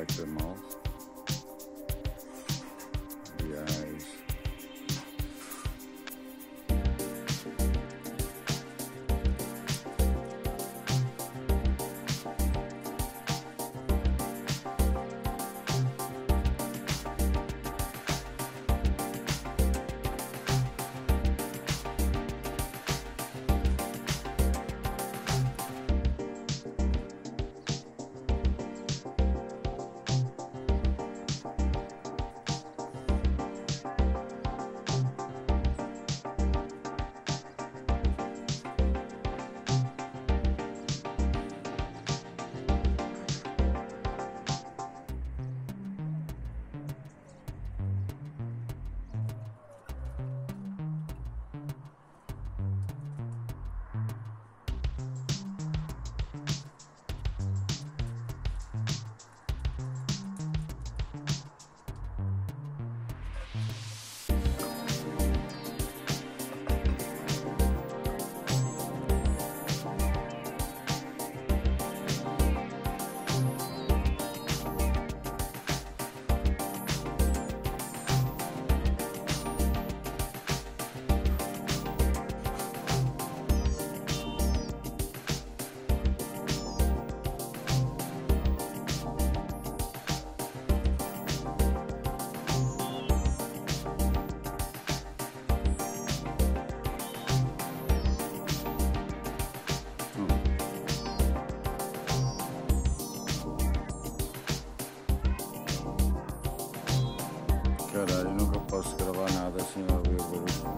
like them all. Caralho, nunca posso gravar nada ouvir o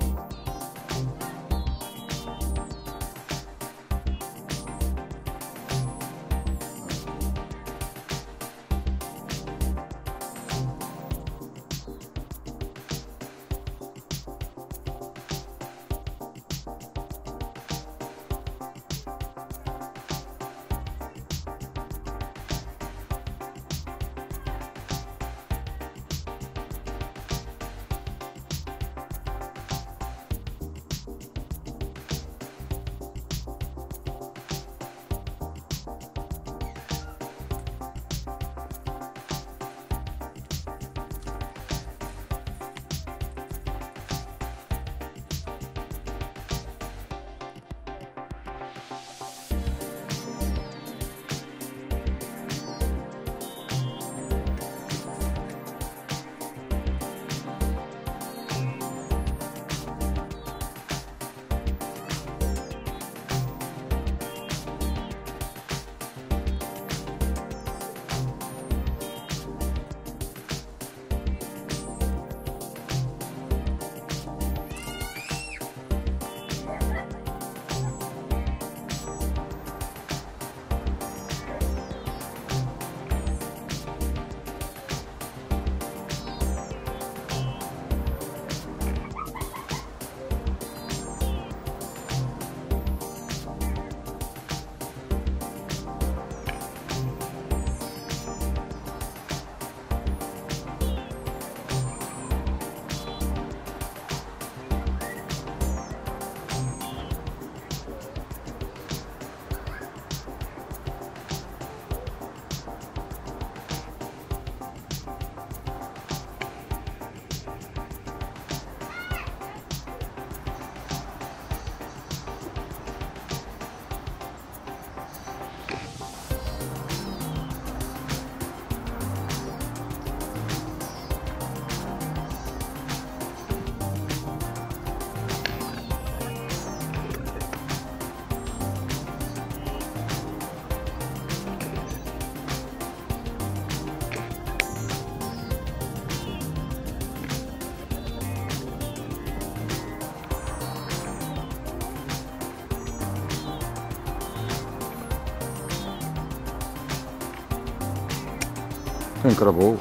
barulho. Quem cravou?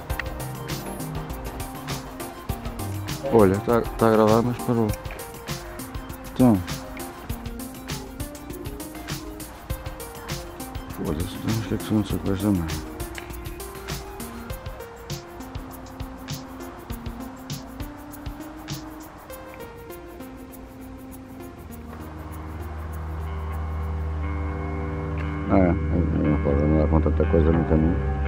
Olha, está tá a gravar, mas parou. Então. Foda-se, temos que é que são essa coisa mesmo. É, não pode andar com tanta coisa no caminho.